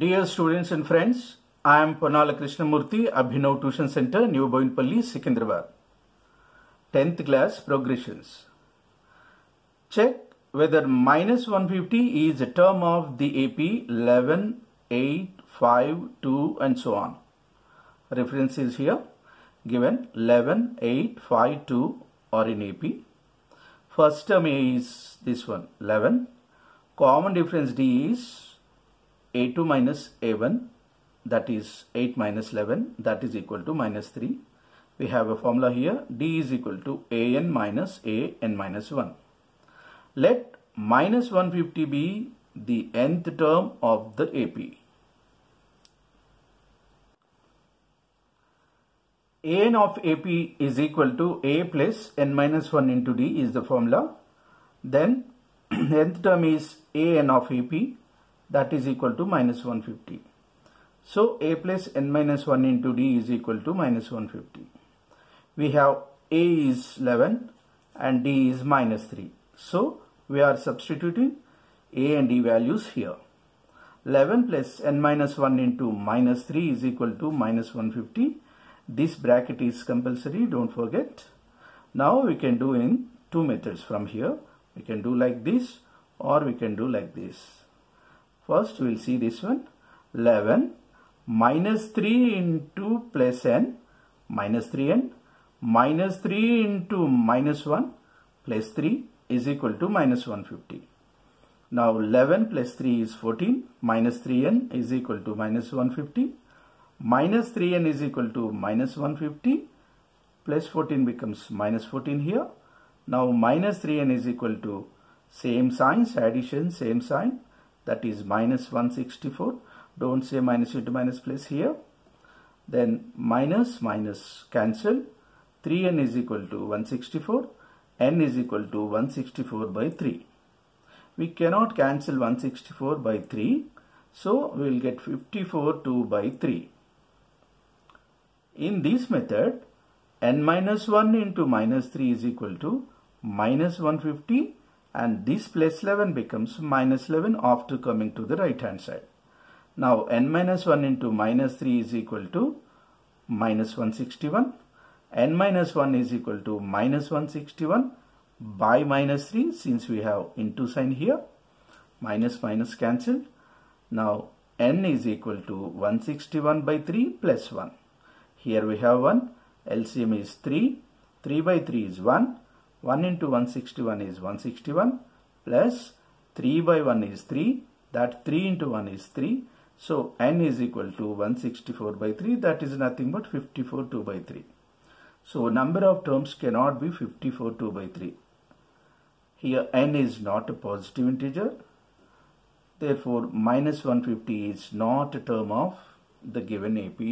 Dear students and friends, I am Ponnala Krishnamurthy, Abhinav Tuition Center, New Boinpalli, Secunderabad. 10th class progressions. Check whether minus 150 is a term of the AP 11, 8, 5, 2 and so on. Reference is here given 11, 8, 5, 2 or in AP. First term is this one 11. Common difference D is A2 minus A1 that is 8 minus 11 that is equal to minus 3. We have a formula here D is equal to AN minus AN minus 1. Let minus 150 be the nth term of the AP. an of AP is equal to A plus n minus 1 into D is the formula. Then nth term is an of AP that is equal to minus 150. So A plus n minus 1 into D is equal to minus 150. We have A is 11 and D is minus 3. So we are substituting A and D values here. 11 plus n minus 1 into minus 3 is equal to minus 150 this bracket is compulsory don't forget now we can do in two methods from here we can do like this or we can do like this first we'll see this one. 11 minus 3 into plus n minus 3n minus 3 into minus 1 plus 3 is equal to minus 150 now 11 plus 3 is 14 minus 3n is equal to minus 150 minus 3n is equal to minus 150 plus 14 becomes minus 14 here. Now minus 3n is equal to same signs addition same sign that is minus 164 don't say minus into minus plus here. Then minus minus cancel. 3n is equal to 164 n is equal to 164 by 3 we cannot cancel 164 by 3 so we will get 54 2 by 3 in this method, n minus 1 into minus 3 is equal to minus 150 and this plus 11 becomes minus 11 after coming to the right hand side. Now n minus 1 into minus 3 is equal to minus 161. n minus 1 is equal to minus 161 by minus 3 since we have into sign here. Minus minus cancelled. Now n is equal to 161 by 3 plus 1. Here we have 1. LCM is 3. 3 by 3 is 1. 1 into 161 is 161 plus 3 by 1 is 3. That 3 into 1 is 3. So n is equal to 164 by 3. That is nothing but 54 2 by 3. So number of terms cannot be 54 2 by 3. Here n is not a positive integer. Therefore minus 150 is not a term of the given AP.